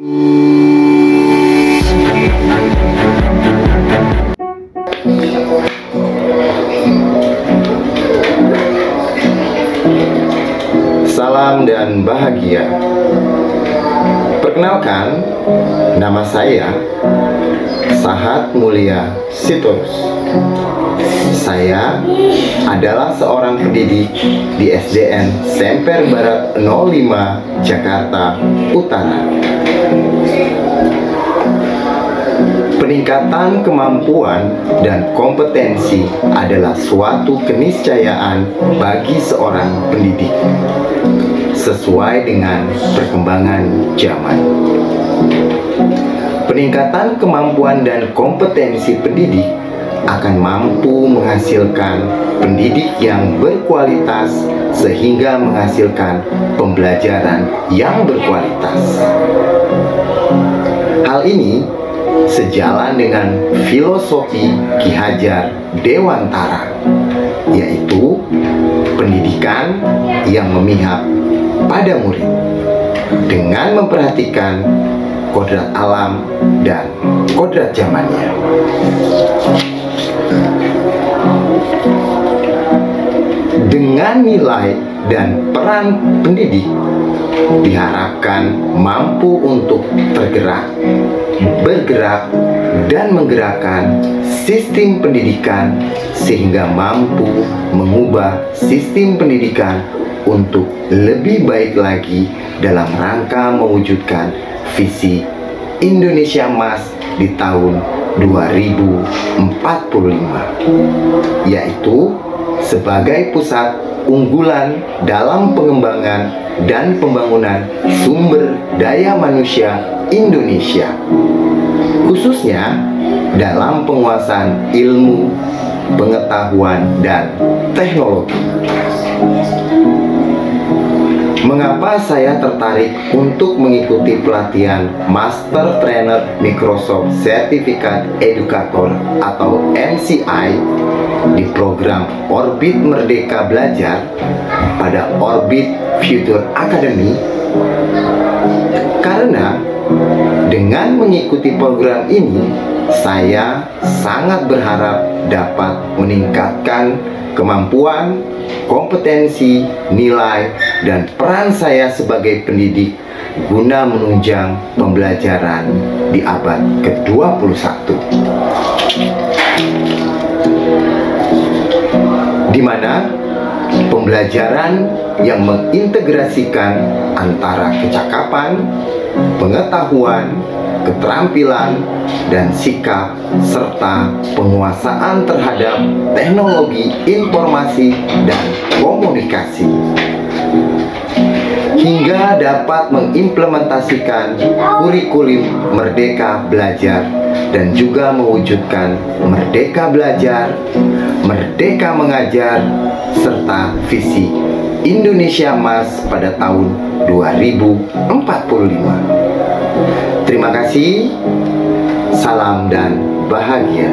Salam dan bahagia. Perkenalkan, nama saya Sahat Mulia Sitorus. Saya adalah seorang pendidik di SDN Semper Barat 05 Jakarta Utara. Peningkatan kemampuan dan kompetensi adalah suatu keniscayaan bagi seorang pendidik sesuai dengan perkembangan zaman. Peningkatan kemampuan dan kompetensi pendidik akan mampu menghasilkan pendidik yang berkualitas sehingga menghasilkan pembelajaran yang berkualitas. Hal ini sejalan dengan filosofi Ki Hajar Dewantara, yaitu pendidikan yang memihak pada murid dengan memperhatikan kodrat alam dan kodrat zamannya. Dengan nilai dan peran pendidik diharapkan mampu untuk tergerak, bergerak, dan menggerakkan sistem pendidikan sehingga mampu mengubah sistem pendidikan untuk lebih baik lagi dalam rangka mewujudkan visi Indonesia Emas di tahun 2045 yaitu sebagai pusat unggulan dalam pengembangan dan pembangunan sumber daya manusia Indonesia khususnya dalam penguasaan ilmu, pengetahuan, dan teknologi. Mengapa saya tertarik untuk mengikuti pelatihan Master Trainer Microsoft Certificate Educator atau MCI di program Orbit Merdeka Belajar pada Orbit Future Academy? Karena dengan mengikuti program ini, saya sangat berharap dapat meningkatkan kemampuan, kompetensi, nilai, dan peran saya sebagai pendidik guna menunjang pembelajaran di abad ke-21. Di mana pembelajaran yang mengintegrasikan antara kecakapan, pengetahuan, keterampilan, dan sikap serta penguasaan terhadap teknologi informasi dan komunikasi hingga dapat mengimplementasikan kurikulum Merdeka Belajar dan juga mewujudkan Merdeka Belajar, Merdeka Mengajar, serta visi Indonesia Emas pada tahun 2045. Terima kasih, salam dan bahagia.